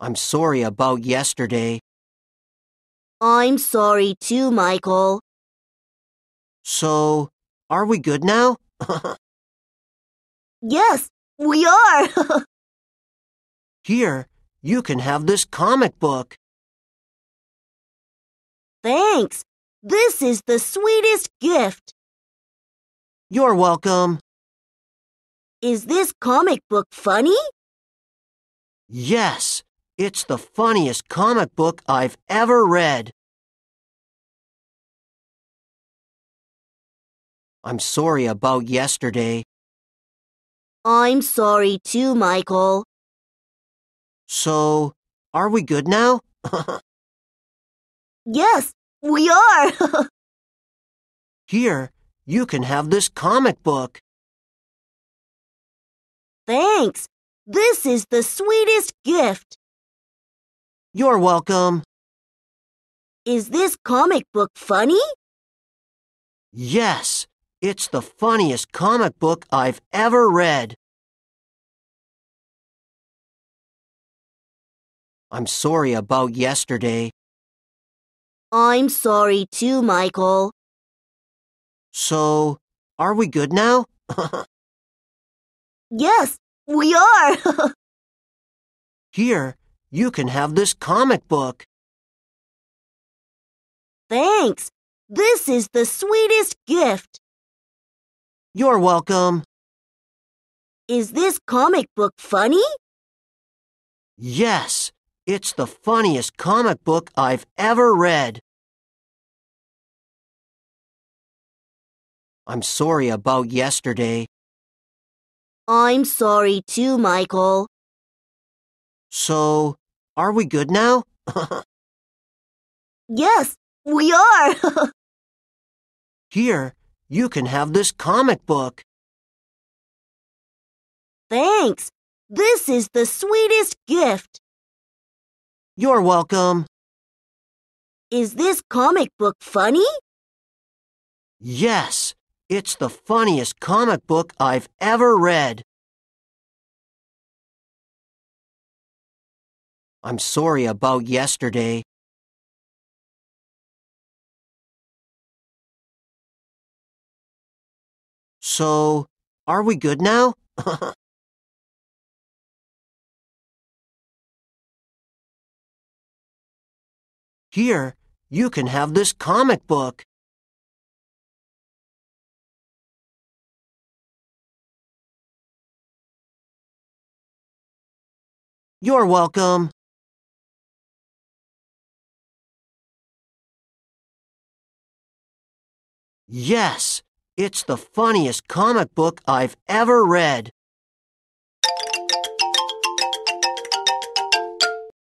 I'm sorry about yesterday. I'm sorry too, Michael. So, are we good now? Yes, we are. Here, you can have this comic book. Thanks. This is the sweetest gift. You're welcome. Is this comic book funny? Yes, it's the funniest comic book I've ever read. I'm sorry about yesterday. I'm sorry too, Michael. So, are we good now? Yes, we are. Here, you can have this comic book. Thanks. This is the sweetest gift. You're welcome. Is this comic book funny? Yes, it's the funniest comic book I've ever read. I'm sorry about yesterday. I'm sorry too, Michael. So, are we good now? Yes, we are. Here, you can have this comic book. Thanks. This is the sweetest gift. You're welcome. Is this comic book funny? Yes, it's the funniest comic book I've ever read. I'm sorry about yesterday. I'm sorry too, Michael. So, are we good now? Yes, we are. Here, you can have this comic book. Thanks. This is the sweetest gift. You're welcome. Is this comic book funny? Yes, it's the funniest comic book I've ever read. I'm sorry about yesterday. So, are we good now? Here, you can have this comic book. You're welcome. Yes, it's the funniest comic book I've ever read.